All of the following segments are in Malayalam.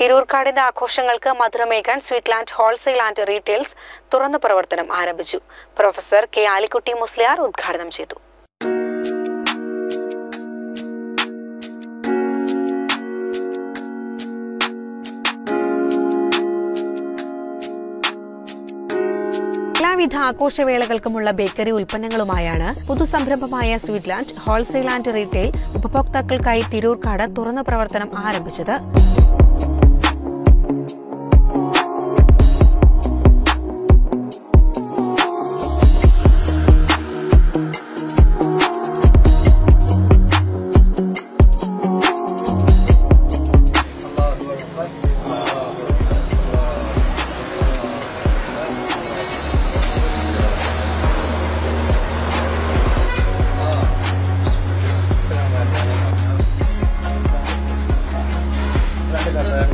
തിരൂർക്കാടിന്റെ ആഘോഷങ്ങൾക്ക് മധുരമേകാൻ സ്വീറ്റ്ലാൻഡ് ഹോൾസെയിൽ ആൻഡ് റീറ്റെയിൽസ് തുറന്നു പ്രവർത്തനം ആരംഭിച്ചു. പ്രൊഫസർ കെ ആലിക്കുട്ടി മുസ്ലിയാർ ഉദ്ഘാടനം ചെയ്തു. എല്ലാവിധ ആഘോഷവേളകൾക്കുമുള്ള ബേക്കറി ഉൽപ്പന്നങ്ങളുമായാണ് പുതുസംരംഭമായ സ്വീറ്റ്ലാൻഡ് ഹോൾസെയിൽ ആൻഡ് റീറ്റെയിൽ ഉപഭോക്താക്കൾക്കായി തിരൂർക്കാട് തുറന്നു പ്രവർത്തനം ആരംഭിച്ചത്. Gracias.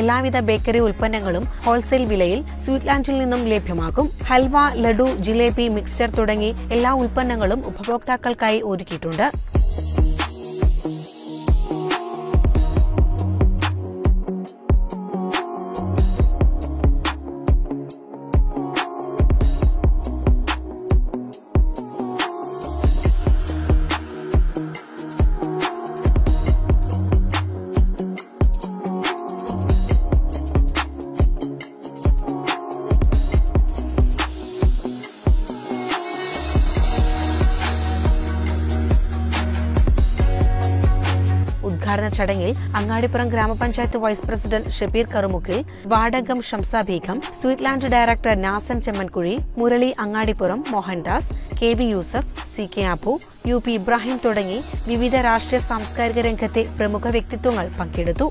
എല്ലാവിധ ബേക്കറി ഉൽപ്പന്നങ്ങളും ഹോൾസെയിൽ വിലയിൽ സ്വീറ്റ്ലാൻഡിൽ നിന്നും ലഭ്യമാകും. ഹൽവ ലഡു ജിലേബി മിക്സ്ചർ തുടങ്ങി എല്ലാ ഉൽപ്പന്നങ്ങളും ഉപഭോക്താക്കൾക്കായി ഒരുക്കിയിട്ടുണ്ട്. ഉദ്ഘാടന ചടങ്ങിൽ അങ്ങാടിപ്പുറം ഗ്രാമപഞ്ചായത്ത് vice president Shabeer Karumukkil Vadakam Shamsa Begum Sweetland director Nasan Chemmankuzhi Murali Angadipuram Mohandas K V Yusuf C K Abu U P Ibrahim തുടങ്ങി വിവിധ രാഷ്ട്രീയ സാംസ്കാരിക രംഗത്തെ പ്രമുഖ വ്യക്തിത്വങ്ങൾ പങ്കെടുത്തു.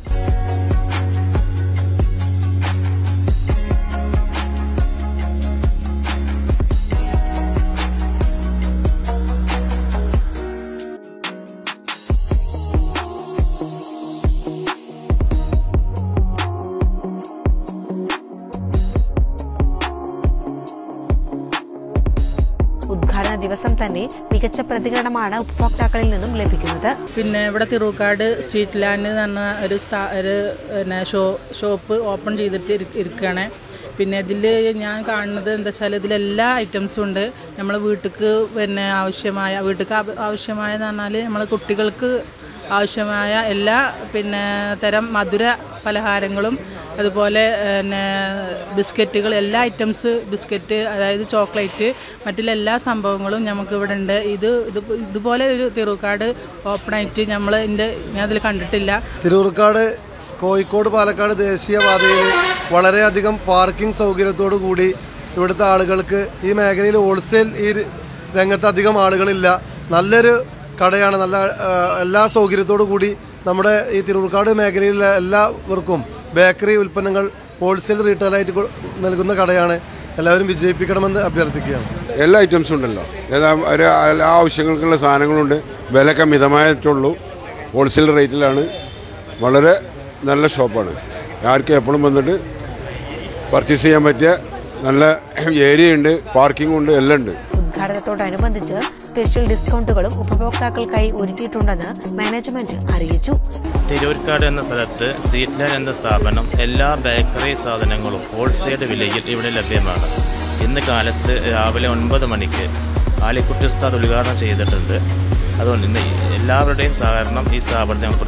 ദിവസം തന്നെ മികച്ച പ്രതികരണമാണ് ഉപഭോക്താക്കളിൽ നിന്നും ലഭിക്കുന്നത്. പിന്നെ ഇവിടെ തിറൂക്കാട് സ്ട്രീറ്റ് ലാൻഡ് എന്ന് പറഞ്ഞ ഒരു ഒരു പിന്നെ ഷോ ഷോപ്പ് ഓപ്പൺ ചെയ്തിട്ട് ഇരിക്കുകയാണ് പിന്നെ ഇതിൽ ഞാൻ കാണുന്നത് എന്താ വെച്ചാൽ ഇതിലെല്ലാ ഐറ്റംസും ഉണ്ട്. നമ്മൾ വീട്ടിക്ക് പിന്നെ ആവശ്യമായ വീട്ടിക്ക് ആവ- ആവശ്യമായെന്ന് പറഞ്ഞാൽ നമ്മൾ കുട്ടികൾക്ക് ആവശ്യമായ എല്ലാ പിന്നെ തരം മധുര പലഹാരങ്ങളും അതുപോലെ പിന്നെ ബിസ്ക്കറ്റുകൾ എല്ലാ ഐറ്റംസ് ബിസ്ക്കറ്റ് അതായത് ചോക്ലേറ്റ് മറ്റുള്ള എല്ലാ സംഭവങ്ങളും നമുക്ക് ഇവിടെ ഉണ്ട് ഇത് ഇത് ഇതുപോലെ ഒരു തിറൂക്കാട് ഓപ്പണായിട്ട് നമ്മൾ ഇതിന്റെ ഞാൻ അതിൽ കണ്ടിട്ടില്ല. തിരൂർക്കാട് കോഴിക്കോട് പാലക്കാട് ദേശീയപാതയിൽ വളരെയധികം പാർക്കിംഗ് സൗകര്യത്തോടു കൂടി ഇവിടുത്തെ ആളുകൾക്ക് ഈ മേഖലയിൽ ഹോൾസെയിൽ ഈ രംഗത്ത് അധികം ആളുകളില്ല. നല്ലൊരു കടയാണ് നല്ല എല്ലാ സൗകര്യത്തോടു കൂടി നമ്മുടെ ഈ തിരൂർക്കാട് മേഖലയിലെ എല്ലാവർക്കും ബേക്കറി ഉൽപ്പന്നങ്ങൾ ഹോൾസെയിൽ റീറ്റെയിലായിട്ട് നൽകുന്ന കടയാണ് എല്ലാവരും വിജയിപ്പിക്കണമെന്ന് അഭ്യർത്ഥിക്കുകയാണ്. എല്ലാ ഐറ്റംസും ഉണ്ടല്ലോ. എല്ലാ ആവശ്യങ്ങൾക്കുള്ള സാധനങ്ങളുണ്ട്. വിലക്കെ മിതമായിട്ടുള്ളൂ ഹോൾസെയിൽ റേറ്റിലാണ്. വളരെ നല്ല ഷോപ്പാണ്. ആർക്കും എപ്പോഴും വന്നിട്ട് പർച്ചേസ് ചെയ്യാൻ പറ്റിയ നല്ല ഏരിയ ഉണ്ട് പാർക്കിംഗ് ഉണ്ട് എല്ലാം ഉണ്ട്. ഉദ്ഘാടനത്തോടനുബന്ധിച്ച് സ്പെഷ്യൽ ഡിസ്കൗണ്ടുകളും ഉപഭോക്താക്കൾക്കായി ഒരുക്കിയിട്ടുണ്ടെന്ന് മാനേജ്മെന്റ് അറിയിച്ചു. തിരൂർക്കാട് എന്ന സ്ഥലത്ത് സീറ്റ്ലർ എന്ന സ്ഥാപനം എല്ലാ ബേക്കറി സാധനങ്ങളും ഹോൾസെയിൽ വിലയിൽ ഇവിടെ ലഭ്യമാണ്. ഇന്ന് കാലത്ത് രാവിലെ ഒൻപത് മണിക്ക് ആലിക്കുട്ടി ഉസ്താദ് ഉദ്ഘാടനം ചെയ്തിട്ടുണ്ട്. അതുകൊണ്ട് എല്ലാവരുടെയും സഹകരണം ഈ സ്ഥാപനത്തെ ഞങ്ങൾ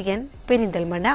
പ്രതീക്ഷിച്ചുകൊള്ളുന്നു സി സി എൻ പെരിന്തൽമണ്ണ